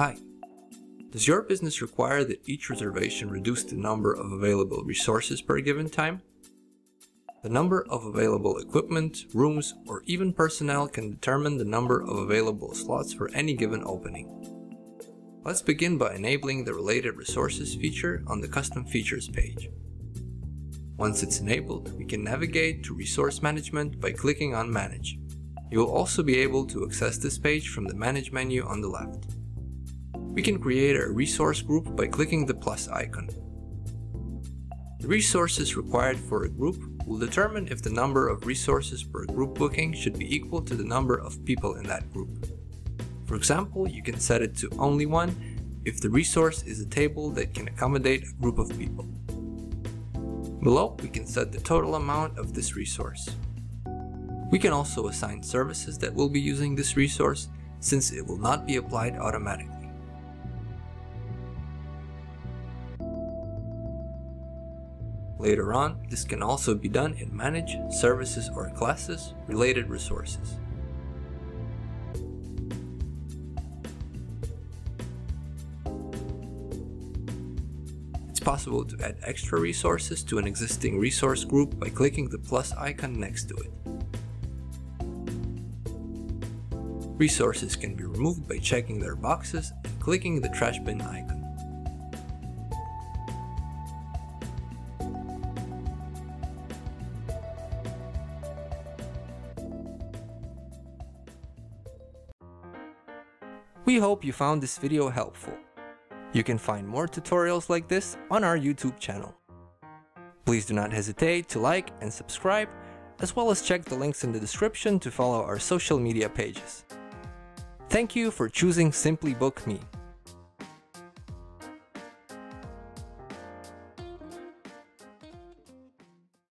Hi. Does your business require that each reservation reduce the number of available resources per given time? The number of available equipment, rooms, or even personnel can determine the number of available slots for any given opening. Let's begin by enabling the Related Resources feature on the Custom Features page. Once it's enabled, we can navigate to Resource Management by clicking on Manage. You will also be able to access this page from the Manage menu on the left. We can create a resource group by clicking the plus icon. The resources required for a group will determine if the number of resources per group booking should be equal to the number of people in that group. For example, you can set it to only one if the resource is a table that can accommodate a group of people. Below, we can set the total amount of this resource. We can also assign services that will be using this resource since it will not be applied automatically. Later on, this can also be done in Manage, Services or Classes, Related Resources. It's possible to add extra resources to an existing resource group by clicking the plus icon next to it. Resources can be removed by checking their boxes and clicking the trash bin icon. We hope you found this video helpful. You can find more tutorials like this on our YouTube channel. Please do not hesitate to like and subscribe, as well as check the links in the description to follow our social media pages. Thank you for choosing Simply Book Me.